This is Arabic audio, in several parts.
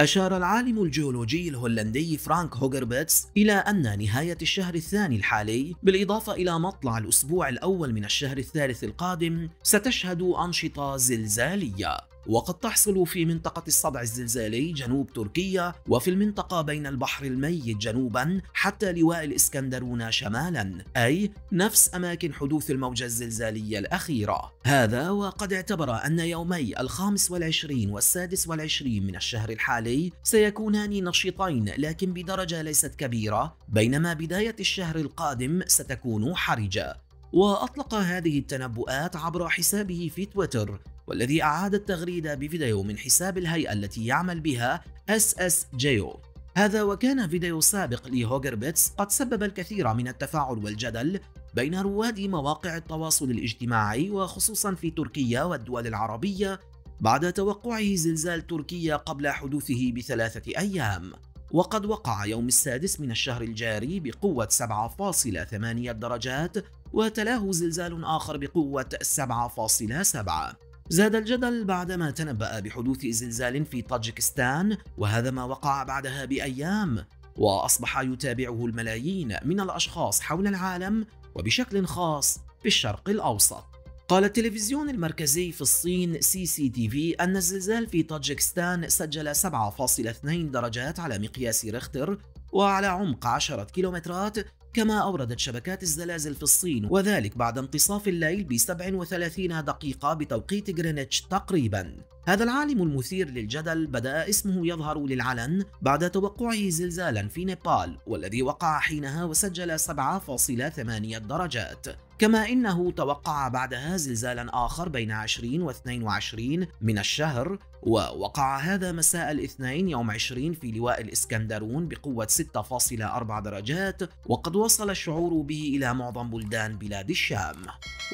أشار العالم الجيولوجي الهولندي فرانك هوغربيتس إلى أن نهاية الشهر الثاني الحالي بالإضافة إلى مطلع الأسبوع الأول من الشهر الثالث القادم ستشهد أنشطة زلزالية. وقد تحصل في منطقة الصدع الزلزالي جنوب تركيا وفي المنطقة بين البحر الميت جنوبا حتى لواء الإسكندرون شمالا أي نفس أماكن حدوث الموجة الزلزالية الأخيرة. هذا وقد اعتبر أن يومي الخامس والعشرين والسادس والعشرين من الشهر الحالي سيكونان نشيطين لكن بدرجة ليست كبيرة بينما بداية الشهر القادم ستكون حرجة. وأطلق هذه التنبؤات عبر حسابه في تويتر والذي أعاد التغريدة بفيديو من حساب الهيئة التي يعمل بها SSJO هذا وكان فيديو سابق لهوجربيتس قد سبب الكثير من التفاعل والجدل بين رواد مواقع التواصل الاجتماعي وخصوصا في تركيا والدول العربية بعد توقعه زلزال تركيا قبل حدوثه بثلاثة أيام. وقد وقع يوم السادس من الشهر الجاري بقوة 7.8 درجات وتلاه زلزال آخر بقوة 7.7 زاد الجدل بعدما تنبأ بحدوث زلزال في طاجكستان وهذا ما وقع بعدها بأيام وأصبح يتابعه الملايين من الأشخاص حول العالم وبشكل خاص في الشرق الأوسط. قال التلفزيون المركزي في الصين سي سي تي في أن الزلزال في طاجكستان سجل 7.2 درجات على مقياس ريختر وعلى عمق 10 كيلومترات كما أوردت شبكات الزلازل في الصين وذلك بعد انتصاف الليل ب 37 دقيقة بتوقيت غرينتش تقريبا. هذا العالم المثير للجدل بدأ اسمه يظهر للعلن بعد توقعه زلزالا في نيبال والذي وقع حينها وسجل 7.8 درجات. كما إنه توقع بعدها زلزالا آخر بين 20 و 22 من الشهر ووقع هذا مساء الاثنين يوم 20 في لواء الإسكندرون بقوة 6.4 درجات وقد وصل الشعور به إلى معظم بلدان بلاد الشام.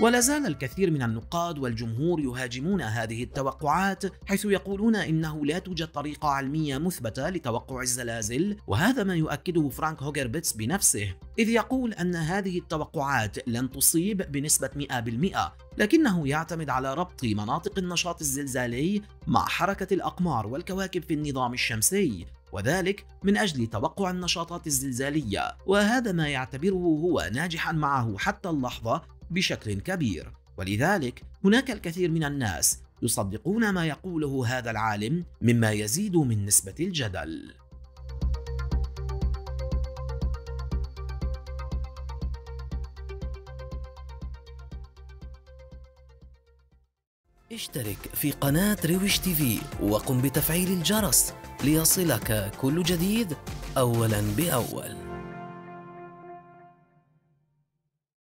ولا زال الكثير من النقاد والجمهور يهاجمون هذه التوقعات حيث يقولون إنه لا توجد طريقة علمية مثبتة لتوقع الزلازل وهذا ما يؤكده فرانك هوجربيتس بنفسه إذ يقول أن هذه التوقعات لن تصيب بنسبة 100% لكنه يعتمد على ربط مناطق النشاط الزلزالي مع حركة الأقمار والكواكب في النظام الشمسي وذلك من أجل توقع النشاطات الزلزالية وهذا ما يعتبره هو ناجحا معه حتى اللحظة بشكل كبير. ولذلك هناك الكثير من الناس يصدقون ما يقوله هذا العالم مما يزيد من نسبة الجدل. اشترك في قناة رويش تي في وقم بتفعيل الجرس ليصلك كل جديد أولا بأول.